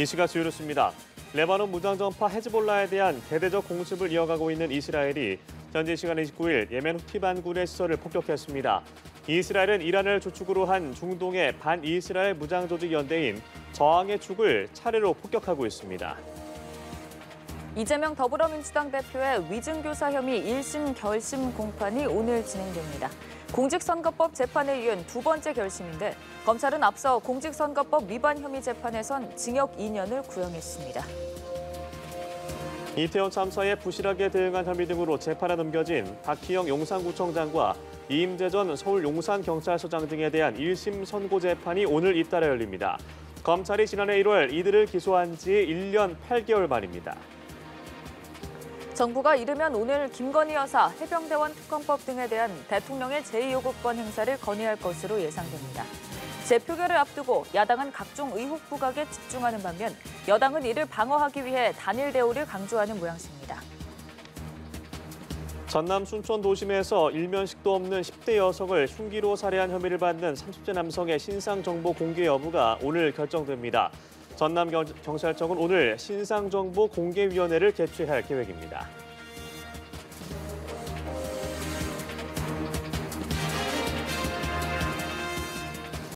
이 시각 주요였습니다. 레바논 무장전파 헤즈볼라에 대한 대대적 공습을 이어가고 있는 이스라엘이 현지 시간 29일 예멘 후티 반군의 시설을 폭격했습니다. 이스라엘은 이란을 주축으로 한 중동의 반이스라엘 무장조직 연대인 저항의 축을 차례로 폭격하고 있습니다. 이재명 더불어민주당 대표의 위증교사 혐의 1심 결심 공판이 오늘 진행됩니다. 공직선거법 재판에 이은 두 번째 결심인데 검찰은 앞서 공직선거법 위반 혐의 재판에선 징역 2년을 구형했습니다. 이태원 참사에 부실하게 대응한 혐의 등으로 재판에 넘겨진 박희영 용산구청장과 이임재 전 서울 용산경찰서장 등에 대한 1심 선고 재판이 오늘 잇따라 열립니다. 검찰이 지난해 1월 이들을 기소한 지 1년 8개월 만입니다. 정부가 이르면 오늘 김건희 여사, 해병대원 특검법 등에 대한 대통령의 제2요구권 행사를 건의할 것으로 예상됩니다. 재표결을 앞두고 야당은 각종 의혹 부각에 집중하는 반면 여당은 이를 방어하기 위해 단일 대우를 강조하는 모양새입니다. 전남 순천 도심에서 일면식도 없는 10대 여성을 흉기로 살해한 혐의를 받는 30대 남성의 신상 정보 공개 여부가 오늘 결정됩니다. 전남 경- 경찰청은 오늘 신상 정보 공개위원회를 개최할 계획입니다.